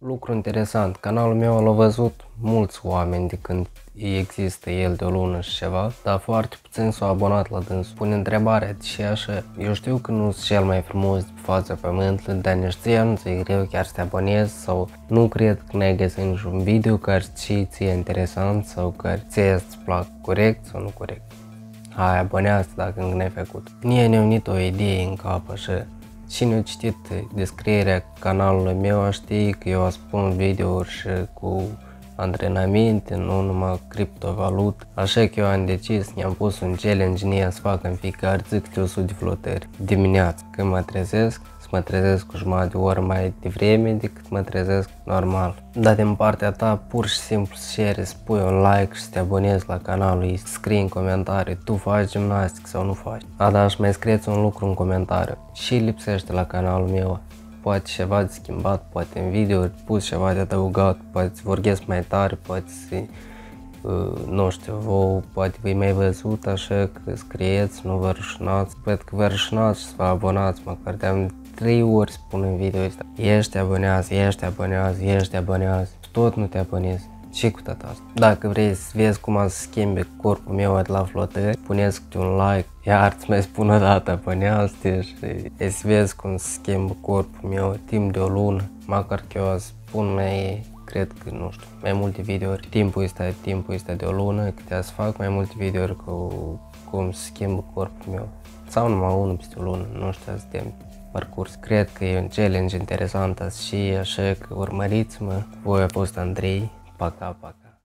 Lucru interesant, canalul meu l-au văzut mulți oameni de când există el de o lună și ceva, dar foarte puțin s-au abonat la dânsul. Pune întrebarea de ce așa. Eu știu că nu sunt cel mai frumos de fața pământului, dar nici ție nu ți-e greu chiar să te abonezi sau nu cred că n-ai găsit niciun video care ți ție interesant sau care ție îți plac corect sau nu corect. Hai, abonează dacă încă n-ai făcut. Mie ne-a unit o idee în cap așa Cine a citit descrierea canalului meu știe că eu spun videouri și cu antrenamente, nu numai criptovalut. Așa că eu am decis, ne-am pus un challenge în ea să fac în fiecare zi câte 100 de flotări. Dimineața, când mă trezesc, să mă trezesc cu jumătate de oră mai devreme decât mă trezesc normal. Dar din partea ta, pur și simplu să share, să pui un like și să te abonezi la canalul, să scrii în comentarii, tu faci gimnastică sau nu faci. A, da, și mai scrieți un lucru în comentariu. Și lipsește la canalul meu poate ceva de schimbat, poate în video pus ceva de adăugat, poate să vorbesc mai tare, poate să, uh, nu știu, vă, poate vă mai văzut așa că scrieți, nu vă rușinați, poate că vă rușinați și să vă abonați, măcar de trei ori spun în video ăsta, ești abonează, ești abonează, ești abonează, tot nu te abonezi. Și cu tot asta. Dacă vrei să vezi cum să schimbe corpul meu de la flotări, puneți câte un like, iar îți mai spun o dată păneaste și să vezi cum se schimbă corpul meu timp de o lună. Măcar că eu spun mai cred că, nu știu, mai multe videouri. Timpul este, timpul este de o lună, câtea să fac mai multe videouri cu cum schimbă corpul meu. Sau numai unul peste o lună, nu știu, suntem parcurs. Cred că e un challenge interesant și așa că urmăriți-mă. Voi a fost Andrei. Paca, paca.